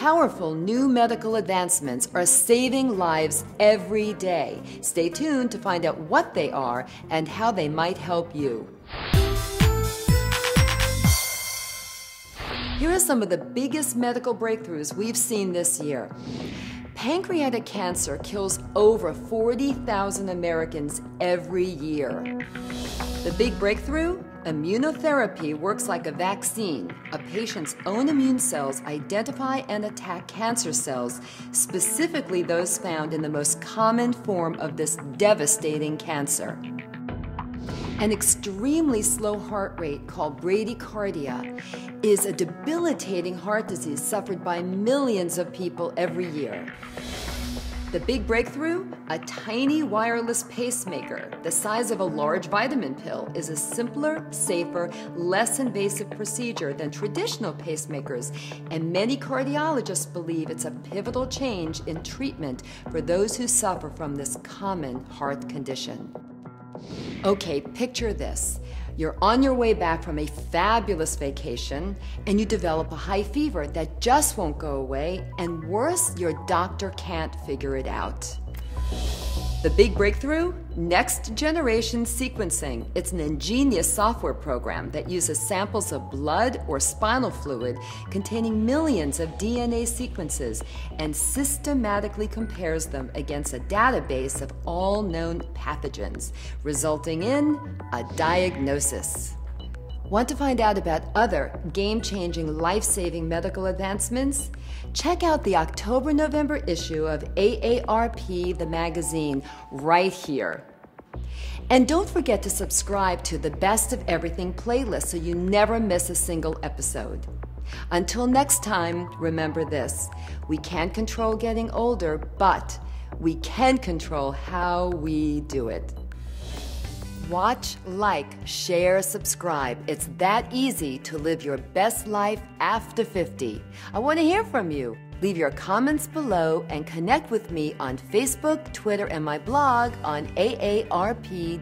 powerful new medical advancements are saving lives every day. Stay tuned to find out what they are and how they might help you. Here are some of the biggest medical breakthroughs we've seen this year. Pancreatic cancer kills over 40,000 Americans every year. The big breakthrough? Immunotherapy works like a vaccine. A patient's own immune cells identify and attack cancer cells, specifically those found in the most common form of this devastating cancer. An extremely slow heart rate called bradycardia is a debilitating heart disease suffered by millions of people every year. The big breakthrough? A tiny wireless pacemaker, the size of a large vitamin pill, is a simpler, safer, less invasive procedure than traditional pacemakers, and many cardiologists believe it's a pivotal change in treatment for those who suffer from this common heart condition. Okay, picture this. You're on your way back from a fabulous vacation and you develop a high fever that just won't go away, and worse, your doctor can't figure it out. The big breakthrough? Next generation sequencing. It's an ingenious software program that uses samples of blood or spinal fluid containing millions of DNA sequences and systematically compares them against a database of all known pathogens, resulting in a diagnosis. Want to find out about other game changing, life saving medical advancements? Check out the October November issue of AARP, the magazine, right here. And don't forget to subscribe to the Best of Everything playlist so you never miss a single episode. Until next time, remember this we can't control getting older, but we can control how we do it. Watch, like, share, subscribe. It's that easy to live your best life after 50. I want to hear from you. Leave your comments below and connect with me on Facebook, Twitter, and my blog on aarp.org.